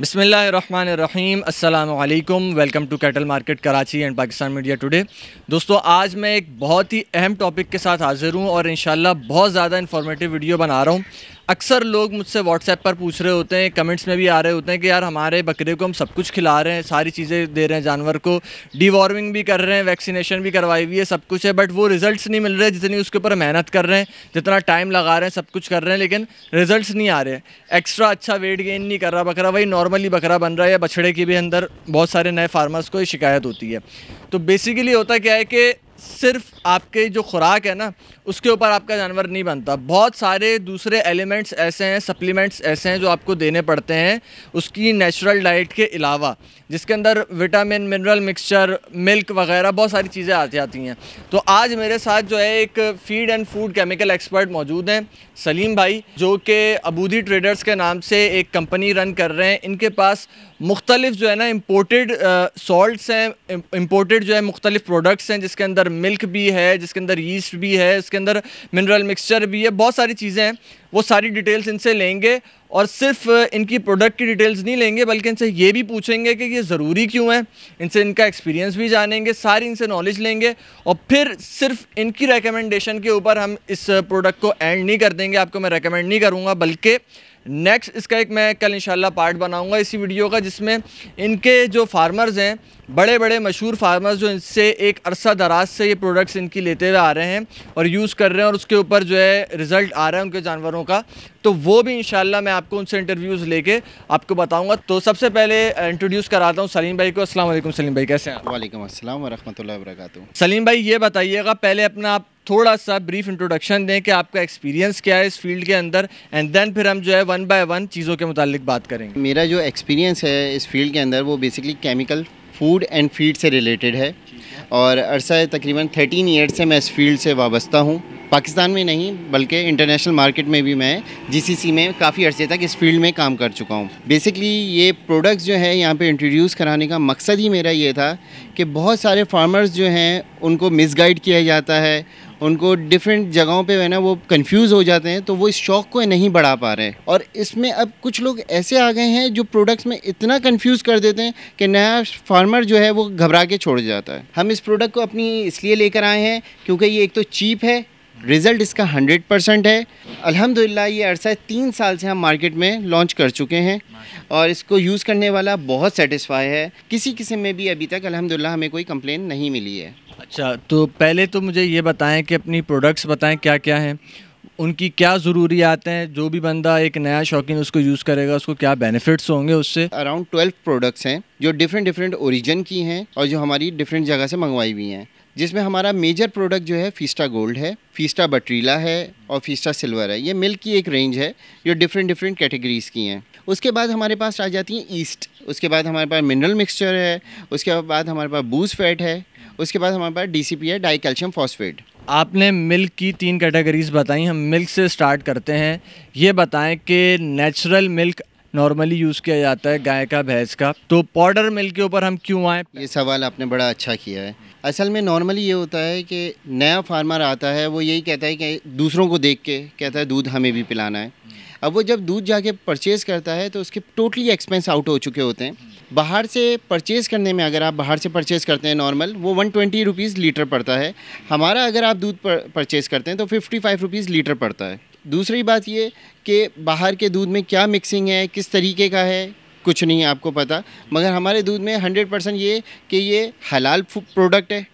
बिसमीम अल्लाम welcome to cattle market, Karachi and Pakistan media today. दोस्तों, आज मैं एक बहुत ही अहम टॉपिक के साथ हाज़िर हूँ और इन बहुत ज़्यादा इन्फॉर्मेटिव वीडियो बना रहा हूँ। अक्सर लोग मुझसे व्हाट्सएप पर पूछ रहे होते हैं कमेंट्स में भी आ रहे होते हैं कि यार हमारे बकरे को हम सब कुछ खिला रहे हैं, सारी चीज़ें दे रहे हैं, जानवर को डिवॉर्मिंग भी कर रहे हैं वैक्सीनेशन भी करवाई हुई है, सब कुछ है बट वो रिज़ल्ट नहीं मिल रहे जितनी उसके ऊपर मेहनत कर रहे हैं, जितना टाइम लगा रहे हैं, सब कुछ कर रहे हैं, लेकिन रिज़ल्ट नहीं आ रहे एक्स्ट्रा अच्छा वेट गेन नहीं कर रहा बकरा, वही नॉर्मली बकरा बन रहा है या बछड़े के भी अंदर बहुत सारे नए फार्मर्स को शिकायत होती है। तो बेसिकली होता क्या है कि सिर्फ़ आपके जो खुराक है ना, उसके ऊपर आपका जानवर नहीं बनता। बहुत सारे दूसरे एलिमेंट्स ऐसे हैं, सप्लीमेंट्स ऐसे हैं जो आपको देने पड़ते हैं उसकी नेचुरल डाइट के अलावा, जिसके अंदर विटामिन, मिनरल मिक्सचर, मिल्क वगैरह बहुत सारी चीज़ें आती आती हैं। तो आज मेरे साथ जो है एक feed and food chemical expert मौजूद हैं, सलीम भाई, जो कि अबूदी ट्रेडर्स के नाम से एक कंपनी रन कर रहे हैं। इनके पास मुख्तलिफ़ जो है ना इम्पोर्टेड सॉल्ट्स हैं इम्पोर्टेड जो है मुख्तलिफ़ प्रोडक्ट्स हैं, जिसके अंदर मिल्क भी है, जिसके अंदर ईस्ट भी है इसके अंदर मिनरल मिक्सचर भी है, बहुत सारी चीज़ें हैं, वो सारी डिटेल्स इनसे लेंगे और सिर्फ़ इनकी प्रोडक्ट की डिटेल्स नहीं लेंगे, बल्कि इनसे ये भी पूछेंगे कि ये ज़रूरी क्यों है, इनसे इनका एक्सपीरियंस भी जानेंगे, सारी इनसे नॉलेज लेंगे और फिर सिर्फ़ इनकी रिकमेंडेशन के ऊपर हम इस प्रोडक्ट को एंड नहीं कर देंगे, आपको मैं रिकमेंड नहीं करूँगा, बल्कि नेक्स्ट इसका एक मैं कल इंशाल्लाह पार्ट बनाऊँगा इसी वीडियो का जिसमें इनके जो फार्मर्स हैं बड़े बड़े मशहूर फार्मर्स जो इनसे एक अरसा दराज से ये प्रोडक्ट्स इनकी लेते हुए आ रहे हैं और यूज़ कर रहे हैं और उसके ऊपर जो है रिज़ल्ट आ रहा है उनके जानवरों का तो वो भी इंशाल्लाह मैं आपको उनसे इंटरव्यूज़ लेके आपको बताऊँगा। तो सबसे पहले इंट्रोड्यूस कराता हूँ सलीम भाई को। अस्सलाम सलीम भाई कैसे हैं वालेकुम अस्सलाम वरहमतुल्लाहि वबरकातुहू सलीम भाई ये बताइएगा पहले अपना आप थोड़ा सा ब्रीफ इंट्रोडक्शन दें कि आपका एक्सपीरियंस क्या है इस फ़ील्ड के अंदर एंड देन फिर हम जो है वन बाय वन चीज़ों के मुतालिक बात करेंगे। मेरा जो एक्सपीरियंस है इस फ़ील्ड के अंदर वो basically chemical food and feed से रिलेटेड है। और अरसा तकरीबन थर्टीन ईयर्स से मैं इस फ़ील्ड से वाबस्ता हूँ। पाकिस्तान में नहीं बल्कि इंटरनेशनल मार्केट में भी मैं जीसीसी में काफ़ी अरसे तक इस फ़ील्ड में काम कर चुका हूँ। बेसिकली ये प्रोडक्ट्स जो है यहाँ पे इंट्रोड्यूस कराने का मकसद ही मेरा ये था कि बहुत सारे फार्मर्स जो हैं उनको मिसगाइड किया जाता है उनको डिफरेंट जगहों पे है ना, वो कंफ्यूज हो जाते हैं तो वो इस शौक़ को नहीं बढ़ा पा रहे और इसमें अब कुछ लोग ऐसे आ गए हैं जो प्रोडक्ट्स में इतना कंफ्यूज कर देते हैं कि नया फार्मर जो है वो घबरा के छोड़ जाता है। हम इस प्रोडक्ट को अपनी इसलिए लेकर आए हैं क्योंकि ये एक तो चीप है रिज़ल्ट इसका हंड्रेड परसेंट है। अल्हम्दुलिल्लाह, ये अरसा तीन साल से हम मार्केट में लॉन्च कर चुके हैं और इसको यूज़ करने वाला बहुत सेटिस्फाई है। किसी किस्म में भी अभी तक अल्हम्दुलिल्लाह हमें कोई कंप्लेन नहीं मिली है। अच्छा तो पहले तो मुझे ये बताएँ कि अपनी प्रोडक्ट्स बताएँ क्या क्या हैं? उनकी क्या ज़रूरियात हैं? जो भी बंदा एक नया शौकीन उसको यूज़ करेगा, उसको क्या बेनिफिट्स होंगे उससे? अराउंड ट्वेल्व प्रोडक्ट्स हैं, जो डिफरेंट डिफरेंट ओरिजिन की हैं और जो हमारी डिफरेंट जगह से मंगवाई हुई हैं। जिसमें हमारा मेजर प्रोडक्ट जो है फीस्टा गोल्ड है फीस्टा बट्रीला है और फीस्टा सिल्वर है। ये मिल्क की एक रेंज है, जो डिफरेंट डिफरेंट कैटेगरीज़ की हैं। उसके बाद हमारे पास आ जाती हैं ईस्ट उसके बाद हमारे पास मिनरल मिक्सचर है, उसके बाद हमारे पास बूस फैट है, उसके बाद हमारे पास डी है डाई कैल्शियम फॉस्फेट आपने मिल्क की तीन कैटेगरीज बताई, हम मिल्क से स्टार्ट करते हैं। ये बताएँ कि नेचुरल मिल्क नॉर्मली यूज़ किया जाता है गाय का, भैंस का। तो पाउडर मिल्क के ऊपर हम क्यों आए? ये सवाल आपने बड़ा अच्छा किया है। असल में नॉर्मली ये होता है कि नया फार्मर आता है, वो यही कहता है कि दूसरों को देख के कहता है, दूध हमें भी पिलाना है। अब वो जब दूध जाके परचेज़ करता है तो उसके टोटली एक्सपेंस आउट हो चुके होते हैं। बाहर से परचेज़ करने में अगर आप बाहर से परचेज़ करते हैं नॉर्मल वो वन ट्वेंटी रुपीज़ लीटर पड़ता है। हमारा अगर आप दूध पर परचेज़ करते हैं तो फिफ्टी फाइव रुपीज़ लीटर पड़ता है। दूसरी बात ये कि बाहर के दूध में क्या मिक्सिंग है किस तरीके का है कुछ नहीं है आपको पता। मगर हमारे दूध में हंड्रेड परसेंट ये कि ये हलाल प्रोडक्ट है।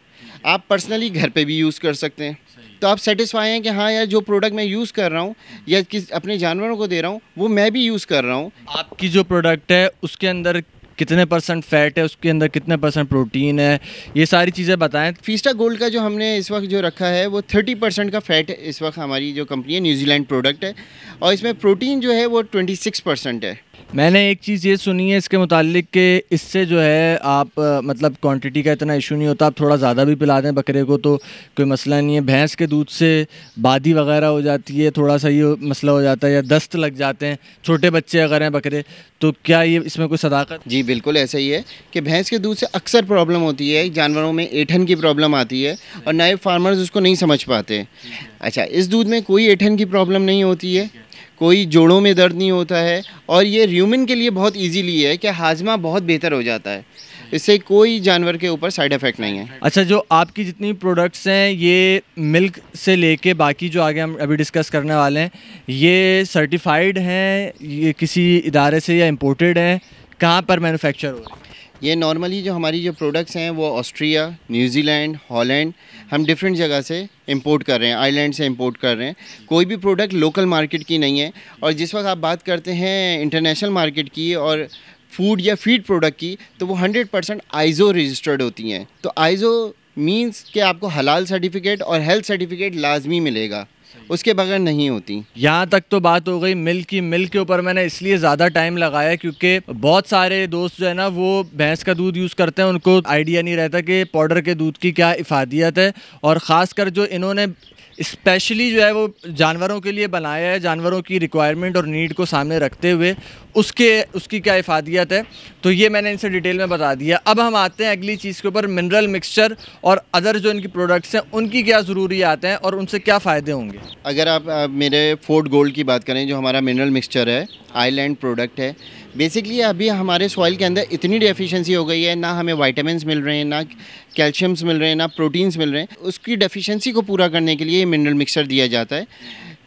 आप पर्सनली घर पे भी यूज़ कर सकते हैं। तो आप सेटिस्फाई हैं कि हाँ यार जो प्रोडक्ट मैं यूज़ कर रहा हूँ या किस अपने जानवरों को दे रहा हूँ वो मैं भी यूज़ कर रहा हूँ। आपकी जो प्रोडक्ट है उसके अंदर कितने परसेंट फैट है, उसके अंदर कितने परसेंट प्रोटीन है, ये सारी चीज़ें बताएँ। फीस्टा गोल्ड का जो हमने इस वक्त जो रखा है, वो थर्टी परसेंट का फ़ैट इस वक्त हमारी जो कंपनी है न्यूजीलैंड प्रोडक्ट है। और इसमें प्रोटीन जो है, वो ट्वेंटी सिक्स परसेंट है। मैंने एक चीज़ ये सुनी है इसके मुतालिक कि इससे जो है आप मतलब क्वांटिटी का इतना इशू नहीं होता। आप थोड़ा ज़्यादा भी पिला दें बकरे को तो कोई मसला नहीं है। भैंस के दूध से बादी वगैरह हो जाती है, थोड़ा सा ये मसला हो जाता है या दस्त लग जाते हैं। छोटे बच्चे अगर हैं बकरे तो क्या ये इसमें कोई सदाकत? जी, बिल्कुल ऐसा ही है कि भैंस के दूध से अक्सर प्रॉब्लम होती है, जानवरों में एठन की प्रॉब्लम आती है और नए फार्मर्स उसको नहीं समझ पाते। अच्छा इस दूध में कोई एठन की प्रॉब्लम नहीं होती है? कोई जोड़ों में दर्द नहीं होता है और ये र्यूमन के लिए बहुत इजीली है कि हाजमा बहुत बेहतर हो जाता है। इससे कोई जानवर के ऊपर साइड इफ़ेक्ट नहीं है। अच्छा जो आपकी जितनी प्रोडक्ट्स हैं, ये मिल्क से लेके बाकी जो आगे हम अभी डिस्कस करने वाले हैं, ये सर्टिफाइड हैं, ये किसी इदारे से या इम्पोर्टेड हैं? कहाँ पर मैनुफेक्चर हो हैं? ये नॉर्मली जो हमारी जो प्रोडक्ट्स हैं, वो ऑस्ट्रिया न्यूजीलैंड हॉलैंड हम डिफरेंट जगह से इंपोर्ट कर रहे हैं आइलैंड से इंपोर्ट कर रहे हैं। कोई भी प्रोडक्ट लोकल मार्केट की नहीं है। और जिस वक्त आप बात करते हैं इंटरनेशनल मार्केट की और फ़ूड या फ़ीड प्रोडक्ट की तो वो हंड्रेड परसेंट आइज़ो रजिस्टर्ड होती हैं। तो आइज़ो मीन्स कि आपको हलाल सर्टिफिकेट और हेल्थ सर्टिफिकेट लाजमी मिलेगा। उसके बगैर नहीं होती। यहाँ तक तो बात हो गई मिल्क की। मिल्क के ऊपर मैंने इसलिए ज़्यादा टाइम लगाया क्योंकि बहुत सारे दोस्त जो है ना, वो भैंस का दूध यूज़ करते हैं। उनको आइडिया नहीं रहता कि पाउडर के दूध की क्या इफादियत है। और ख़ासकर जो इन्होंने स्पेशली जो है वो जानवरों के लिए बनाया है जानवरों की रिक्वायरमेंट और नीड को सामने रखते हुए उसके उसकी क्या इफादियत है तो ये मैंने इनसे डिटेल में बता दिया। अब हम आते हैं अगली चीज़ के ऊपर मिनरल मिक्सचर और अदर जो इनकी प्रोडक्ट्स हैं उनकी क्या ज़रूरी आते हैं और उनसे क्या फ़ायदे होंगे? अगर आप, आप मेरे फोर्ट गोल्ड की बात करें जो हमारा मिनरल मिक्सचर है आईलैंड प्रोडक्ट है बेसिकली अभी हमारे सॉइल के अंदर इतनी डेफिशिएंसी हो गई है, ना हमें वाइटामस मिल रहे हैं, ना कैल्शियम्स मिल रहे हैं, ना प्रोटीन्स मिल रहे हैं। उसकी डेफिशिएंसी को पूरा करने के लिए ये मिनरल मिक्सचर दिया जाता है।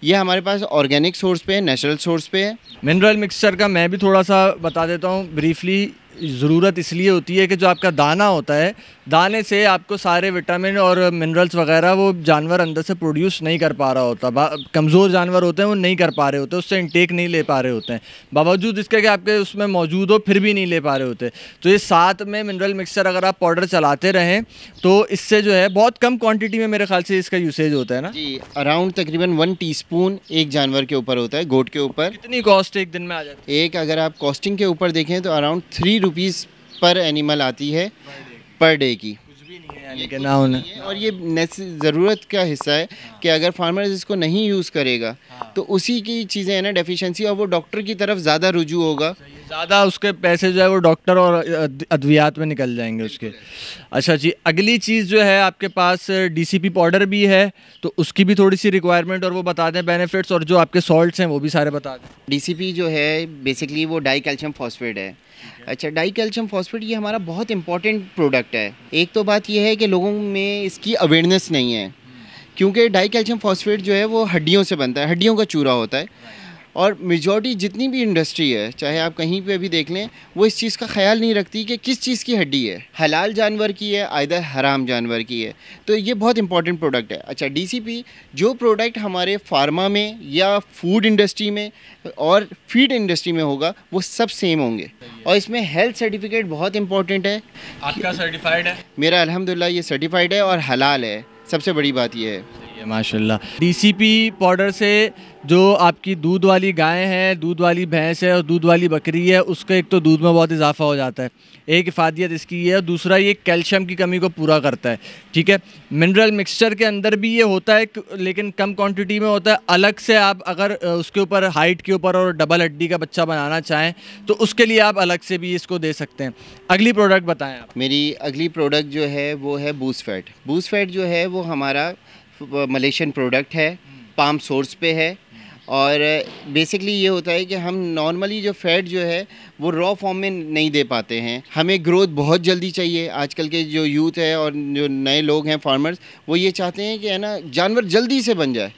ये हमारे पास ऑर्गेनिक सोर्स पे है नेचुरल सोर्स पे है। मिनरल मिक्सचर का मैं भी थोड़ा सा बता देता हूँ ब्रीफली ज़रूरत इसलिए होती है कि जो आपका दाना होता है दाने से आपको सारे विटामिन और मिनरल्स वगैरह वो जानवर अंदर से प्रोड्यूस नहीं कर पा रहा होता। कमज़ोर जानवर होते हैं वो नहीं कर पा रहे होते उससे इनटेक नहीं ले पा रहे होते हैं। बावजूद इसके कि आपके उसमें मौजूद हो फिर भी नहीं ले पा रहे होते। तो ये साथ में मिनरल मिक्सर अगर आप पाउडर चलाते रहें तो इससे जो है बहुत कम क्वान्टिटी में मेरे ख्याल से इसका यूसेज होता है ना। जी अराउंड तकरीबन वन टी एक जानवर के ऊपर होता है गोट के ऊपर। कितनी कॉस्ट एक दिन में आ जाती है? एक अगर आप कॉस्टिंग के ऊपर देखें तो अराउंड थ्री रुपीज़ पर एनिमल आती है पर डे की। ना उन्हें और ये ज़रूरत का हिस्सा है हाँ। कि अगर फार्मर इसको नहीं यूज़ करेगा हाँ। तो उसी की चीज़ें हैं ना डेफिशिएंसी और वो डॉक्टर की तरफ़ ज़्यादा रुजू होगा। ज़्यादा उसके पैसे जो है वो डॉक्टर और अद्वियात में निकल जाएँगे उसके। अच्छा जी अगली चीज़ जो है आपके पास डीसीपी पाउडर भी है तो उसकी भी थोड़ी सी रिक्वायरमेंट और वो बता दें बेनिफिट्स और जो आपके सॉल्ट्स हैं वो भी सारे बता दें। डीसीपी जो है बेसिकली वो डाई कैल्शियम फॉस्फेट है। अच्छा डाई कैल्शियम फॉस्फेट ये हमारा बहुत इंपॉर्टेंट प्रोडक्ट है। एक तो बात ये है कि लोगों में इसकी अवेयरनेस नहीं है। क्योंकि डाई कैल्शियम फॉस्फेट जो है वो हड्डियों से बनता है, हड्डियों का चूरा होता है। और मेजॉरिटी जितनी भी इंडस्ट्री है चाहे आप कहीं पे भी देख लें वो इस चीज़ का ख्याल नहीं रखती कि किस चीज़ की हड्डी है। हलाल जानवर की है आयदर हराम जानवर की है। तो ये बहुत इंपॉर्टेंट प्रोडक्ट है। अच्छा डीसीपी जो प्रोडक्ट हमारे फार्मा में या फ़ूड इंडस्ट्री में और फ़ीड इंडस्ट्री में होगा वो सब सेम होंगे। और इसमें हेल्थ सर्टिफिकेट बहुत इंपॉर्टेंट है। आपका सर्टिफाइड है? मेरा अलहमदिल्ला ये सर्टिफाइड है और हलाल है। सबसे बड़ी बात यह है। माशाल्लाह। डीसीपी पाउडर से जो आपकी दूध वाली गाय है, दूध वाली भैंस है और दूध वाली बकरी है, उसका एक तो दूध में बहुत इजाफा हो जाता है। एक इफादियत इसकी है, और दूसरा ये कैल्शियम की कमी को पूरा करता है, ठीक है? मिनरल मिक्सचर के अंदर भी ये होता है, लेकिन कम क्वांटिटी में होता है। अलग से आप अगर उसके ऊपर हाइट के ऊपर और डबल हड्डी का बच्चा बनाना चाहें तो उसके लिए आप अलग से भी इसको दे सकते हैं। अगली प्रोडक्ट बताएँ आप। मेरी अगली प्रोडक्ट जो है, वो है बूस फैट बूस फैट जो है, वो हमारा मलेशियन प्रोडक्ट है पाम सोर्स पे है। और बेसिकली ये होता है कि हम नॉर्मली जो फैट जो है, वो रॉ फॉर्म में नहीं दे पाते हैं। हमें ग्रोथ बहुत जल्दी चाहिए। आजकल के जो यूथ है और जो नए लोग हैं फार्मर्स वो ये चाहते हैं कि, है ना, जानवर जल्दी से बन जाए।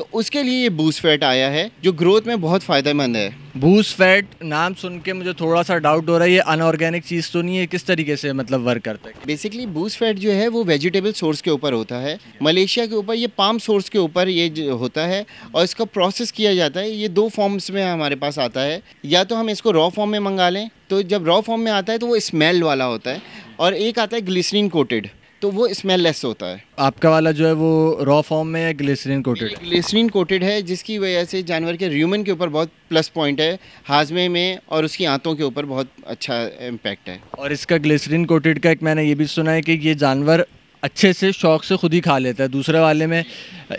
तो उसके लिए ये बूस फैट आया है जो ग्रोथ में बहुत फ़ायदेमंद है। बूस फैट नाम सुन के मुझे थोड़ा सा डाउट हो रहा है ये अनऑर्गेनिक चीज़ तो नहीं है किस तरीके से मतलब वर्क करता है? बेसिकली बूस फैट जो है वो वेजिटेबल सोर्स के ऊपर होता है। मलेशिया के ऊपर ये पाम सोर्स के ऊपर ये होता है और इसका प्रोसेस किया जाता है ये दो फॉर्म्स में हमारे पास आता है। या तो हम इसको रॉ फॉर्म में मंगा लें तो जब रॉ फॉर्म में आता है तो वो स्मेल वाला होता है और एक आता है ग्लिसरीन कोटेड तो वो स्मेल लेस होता है। आपका वाला जो है वो रॉ फॉर्म में है ग्लिसरीन कोटेड ग्लिसरीन कोटेड है जिसकी वजह से जानवर के र्यूमन के ऊपर बहुत प्लस पॉइंट है हाजमे में और उसकी आंतों के ऊपर बहुत अच्छा इम्पैक्ट है। और इसका ग्लिसरीन कोटेड का एक मैंने ये भी सुना है कि ये जानवर अच्छे से शौक से खुद ही खा लेता है। दूसरे वाले में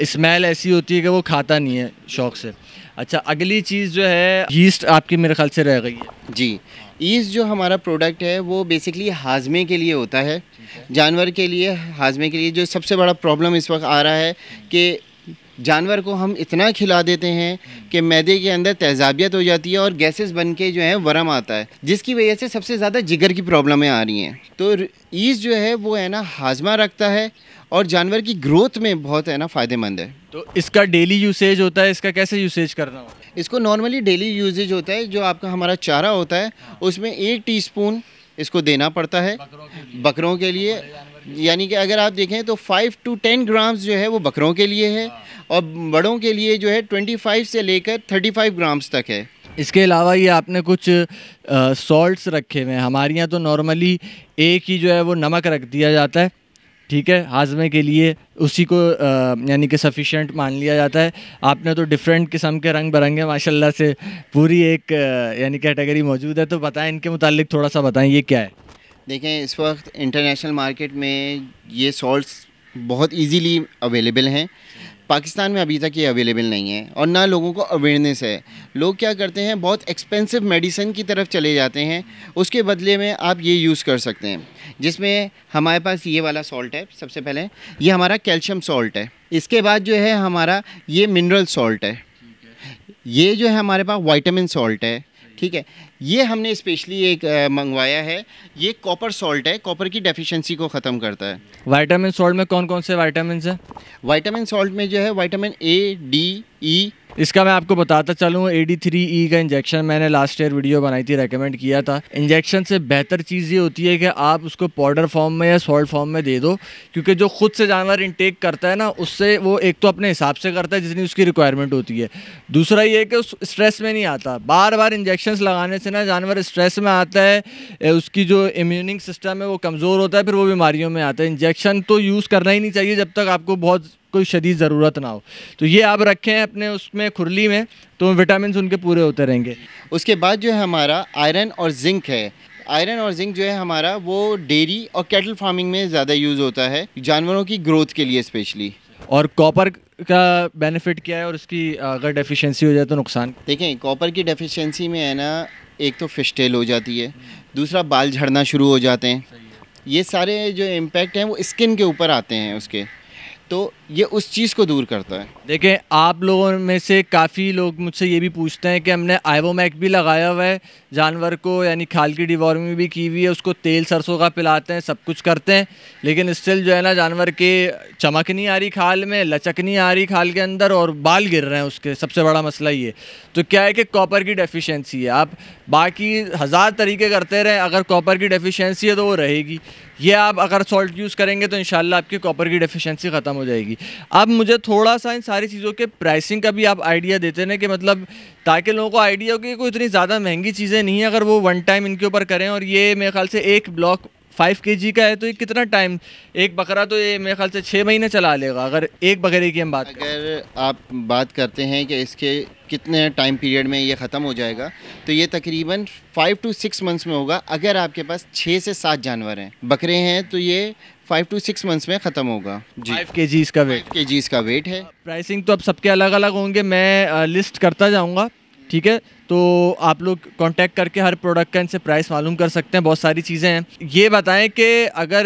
स्मेल ऐसी होती है कि वो खाता नहीं है शौक से। अच्छा अगली चीज़ जो है यीस्ट आपकी मेरे ख्याल से रह गई है। जी। ईस्ट जो हमारा प्रोडक्ट है, वो बेसिकली हाजमे के लिए होता है। जानवर के लिए, हाजमे के लिए जो सबसे बड़ा प्रॉब्लम इस वक्त आ रहा है कि जानवर को हम इतना खिला देते हैं कि मैदे के अंदर तेजाबियत हो जाती है और गैसेस बन के जो है वरम आता है, जिसकी वजह से सबसे ज़्यादा जिगर की प्रॉब्लमें आ रही हैं। तो ईज जो है, वो है ना, हाजमा रखता है और जानवर की ग्रोथ में बहुत है ना, फ़ायदेमंद है। तो इसका डेली यूसेज होता है, इसका कैसे यूसेज करना होता है? इसको नॉर्मली डेली यूजेज होता है जो आपका हमारा चारा होता है उसमें एक टीस्पून इसको देना पड़ता है बकरों के लिए। यानी कि अगर आप देखें तो फाइव टू टेन ग्राम्स जो है वो बकरों के लिए है और बड़ों के लिए जो है ट्वेंटी फाइव से लेकर थर्टी फाइव ग्राम्स तक है। इसके अलावा ये आपने कुछ सॉल्ट्स रखे हुए हैं। हमारे यहाँ तो नॉर्मली एक ही जो है वो नमक रख दिया जाता है। ठीक है? हाजमे के लिए उसी को यानी कि सफिशेंट मान लिया जाता है। आपने तो डिफरेंट किस्म के रंग बिरंगे, माशाल्लाह से पूरी एक यानी कैटेगरी मौजूद है। तो बताएँ, इनके मुतालिक थोड़ा सा बताएँ, ये क्या है? देखें, इस वक्त इंटरनेशनल मार्केट में ये सॉल्ट बहुत इजीली अवेलेबल हैं। पाकिस्तान में अभी तक ये अवेलेबल नहीं है और ना लोगों को अवेयरनेस है। लोग क्या करते हैं, बहुत एक्सपेंसिव मेडिसिन की तरफ़ चले जाते हैं। उसके बदले में आप ये यूज़ कर सकते हैं, जिसमें हमारे पास ये वाला सॉल्ट है, सबसे पहले। ये हमारा कैल्शियम सॉल्ट है। इसके बाद जो है हमारा ये मिनरल सॉल्ट है। ये जो है हमारे पास वाइटामिन सॉल्ट है। ठीक है? ये हमने स्पेशली एक मंगवाया है। ये कॉपर सॉल्ट है कॉपर की डेफिशिएंसी को ख़त्म करता है। वाइटामिन सॉल्ट में कौन कौन से वाइटामिन हैं? वाइटामिन सॉल्ट में जो है वाइटामिन ए डी ई इसका मैं आपको बताता चलूँ ए डी थ्री ई का इंजेक्शन मैंने लास्ट ईयर वीडियो बनाई थी रेकमेंड किया था। इंजेक्शन से बेहतर चीज़ ये होती है कि आप उसको पाउडर फॉर्म में या सॉल्ट फॉर्म में दे दो, क्योंकि जो खुद से जानवर इनटेक करता है ना, उससे वो एक तो अपने हिसाब से करता है जितनी उसकी रिक्वायरमेंट होती है। दूसरा ये कि उस स्ट्रेस में नहीं आता। बार बार इंजेक्शन लगाने से ना जानवर स्ट्रेस में आता है उसकी जो इम्यूनिंग सिस्टम है वो कमज़ोर होता है, फिर वो बीमारियों में आता है। इंजेक्शन तो यूज़ करना ही नहीं चाहिए जब तक आपको बहुत कोई शदीद ज़रूरत ना हो। तो ये आप रखें अपने उसमें खुरली में तो विटामिन उनके पूरे होते रहेंगे। उसके बाद जो है हमारा आयरन और जिंक है। आयरन और जिंक जो है हमारा वो डेयरी और कैटल फ़ार्मिंग में ज़्यादा यूज़ होता है जानवरों की ग्रोथ के लिए स्पेशली। और कॉपर का बेनिफिट क्या है और उसकी अगर डेफिशिएंसी हो जाए तो नुकसान? देखें कॉपर की डेफिशिएंसी में है ना एक तो फ़िश टेल हो जाती है दूसरा बाल झड़ना शुरू हो जाते हैं। ये सारे जो इम्पैक्ट हैं वो स्किन के ऊपर आते हैं उसके। तो ये उस चीज़ को दूर करता है। देखें आप लोगों में से काफ़ी लोग मुझसे ये भी पूछते हैं कि हमने आइवोमैक भी लगाया हुआ है, जानवर को, यानी खाल की डिवॉर्मिंग भी की हुई है, उसको तेल सरसों का पिलाते हैं, सब कुछ करते हैं, लेकिन स्टिल जो है ना जानवर के चमक नहीं आ रही खाल में, लचक नहीं आ रही खाल के अंदर और बाल गिर रहे हैं उसके, सबसे बड़ा मसला ये। तो क्या है कि कॉपर की डेफिशेंसी है, आप बाकी हज़ार तरीके करते रहें, अगर कॉपर की डेफिशेंसी है तो वो रहेगी। ये आप अगर सॉल्ट यूज़ करेंगे तो इंशाल्लाह आपकी कॉपर की डेफिशिएंसी ख़त्म हो जाएगी। अब मुझे थोड़ा सा इन सारी चीज़ों के प्राइसिंग का भी आप आइडिया देते ना कि मतलब ताकि लोगों को आइडिया हो कि कोई इतनी ज़्यादा महँगी चीज़ें नहीं है, अगर वो वन टाइम इनके ऊपर करें और ये मेरे ख्याल से एक ब्लॉक फाइव के जी का है तो ये कितना टाइम एक बकरा तो ये मेरे ख्याल से छः महीने चला लेगा अगर एक बकरे की हम बात अगर आप बात करते हैं कि इसके कितने टाइम पीरियड में ये ख़त्म हो जाएगा तो ये तकरीबन फाइव टू सिक्स मंथ्स में होगा अगर आपके पास छः से सात जानवर हैं। बकरे हैं तो ये फाइव टू सिक्स मंथ्स में ख़त्म होगा। जी। फाइव के जी इसका वेट के जी इसका वेट है। प्राइसिंग तो अब सबके अलग अलग होंगे मैं लिस्ट करता जाऊँगा। ठीक है? तो आप लोग कांटेक्ट करके हर प्रोडक्ट का इनसे प्राइस मालूम कर सकते हैं बहुत सारी चीज़ें हैं। ये बताएँ कि अगर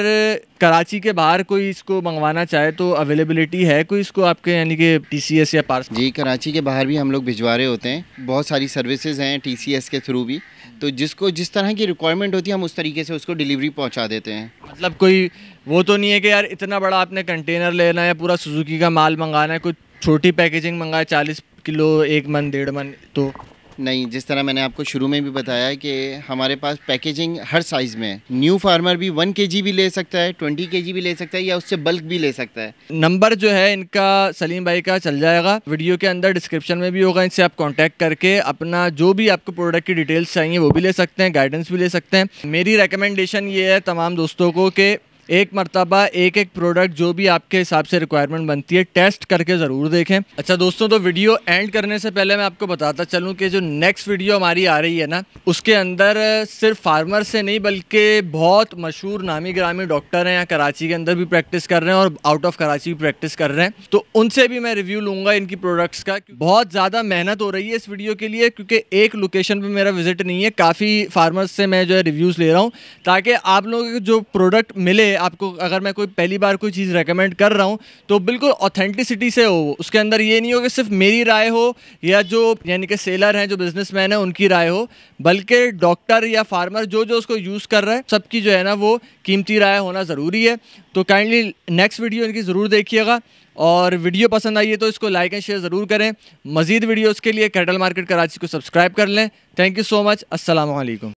कराची के बाहर कोई इसको मंगवाना चाहे तो अवेलेबिलिटी है कोई इसको आपके यानी कि टीसीएस या पार्स जी कराची के बाहर भी हम लोग भिजवा रहे होते हैं। बहुत सारी सर्विसेज़ हैं टीसीएस के थ्रू भी। तो जिसको जिस तरह की रिक्वायरमेंट होती है हम उस तरीके से उसको डिलीवरी पहुँचा देते हैं। मतलब कोई वो तो नहीं है कि यार इतना बड़ा आपने कंटेनर लेना है पूरा सुजुकी का माल मंगाना है कोई छोटी पैकेजिंग मंगाए चालीस किलो एक मन डेढ़ मन तो? नहीं जिस तरह मैंने आपको शुरू में भी बताया कि हमारे पास पैकेजिंग हर साइज़ में है। न्यू फार्मर भी वन के भी ले सकता है ट्वेंटी के भी ले सकता है या उससे बल्क भी ले सकता है। नंबर जो है इनका सलीम भाई का चल जाएगा। वीडियो के अंदर डिस्क्रिप्शन में भी होगा इनसे आप कॉन्टैक्ट करके अपना जो भी आपको प्रोडक्ट की डिटेल्स चाहिए वो भी ले सकते हैं गाइडेंस भी ले सकते हैं। मेरी रिकमेंडेशन ये है तमाम दोस्तों को कि एक मरतबा, एक एक प्रोडक्ट जो भी आपके हिसाब से रिक्वायरमेंट बनती है टेस्ट करके ज़रूर देखें। अच्छा दोस्तों तो वीडियो एंड करने से पहले मैं आपको बताता चलूँ कि जो नेक्स्ट वीडियो हमारी आ रही है ना, उसके अंदर सिर्फ़ फार्मर से नहीं, बल्कि बहुत मशहूर नामी ग्रामी डॉक्टर हैं, यहाँ कराची के अंदर भी प्रैक्टिस कर रहे हैं और आउट ऑफ़ कराची भी प्रैक्टिस कर रहे हैं। तो उनसे भी मैं रिव्यू लूँगा इनकी प्रोडक्ट्स का। बहुत ज़्यादा मेहनत हो रही है इस वीडियो के लिए, क्योंकि एक लोकेशन पर मेरा विज़िट नहीं है, काफ़ी फार्मर्स से मैं जो है रिव्यूज़ ले रहा हूँ, ताकि आप लोगों को जो प्रोडक्ट मिले आपको अगर मैं कोई पहली बार कोई चीज़ रेकमेंड कर रहा हूँ तो बिल्कुल ऑथेंटिसिटी से हो। उसके अंदर ये नहीं हो कि सिर्फ़ मेरी राय हो या जो यानी कि सेलर हैं, जो बिजनेसमैन है, उनकी राय हो, बल्कि डॉक्टर या फार्मर जो जो उसको यूज़ कर रहा है, सबकी जो है ना वो कीमती राय होना ज़रूरी है। तो काइंडली नेक्स्ट वीडियो इनकी ज़रूर देखिएगा और वीडियो पसंद आई है तो इसको लाइक एंड शेयर ज़रूर करें। मज़ीद वीडियोज़ के लिए कैटल मार्केट कराची को सब्सक्राइब कर लें। थैंक यू सो मच असलकम